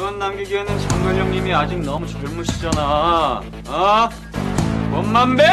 이건 남기기에는 장관 형님이 아직 너무 젊으시잖아. 어? 원만배!